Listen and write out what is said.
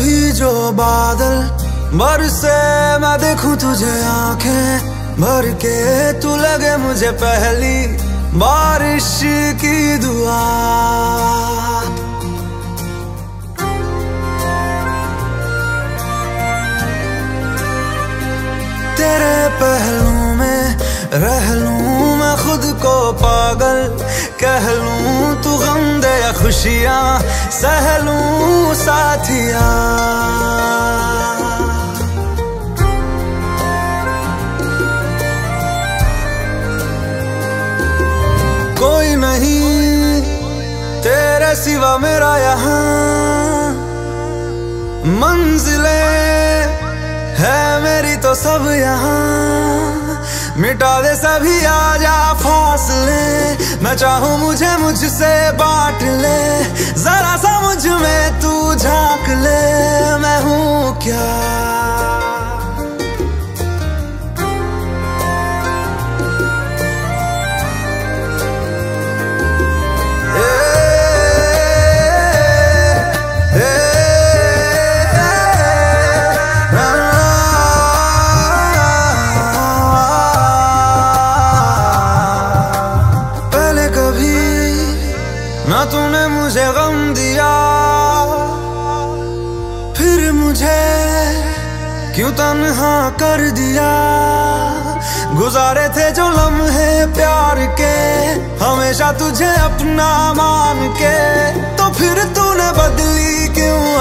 जो बादल बरसे मैं देखूँ तुझे आँखें, भर के तू लगे मुझे पहली बारिश की दुआ। तेरे पहलू में रह लूँ मैं खुद को पागल, कह लूँ तू गम दे खुशियाँ, सह लूँ साथिया। नहीं। तेरे सिवा मेरा यहाँ मंजिले है मेरी तो सब यहाँ। मिटा दे सभी आजा फासले। मैं चाहूँ मुझे मुझसे बांट ले। जरा सा मुझमें तू झाँक ले। मैं हूँ क्या? ना तूने मुझे गम दिया। फिर मुझे क्यों तन्हा कर दिया? गुजारे थे जो लम्हे प्यार के, हमेशा तुझे अपना मान के। तो फिर तूने बदली क्यों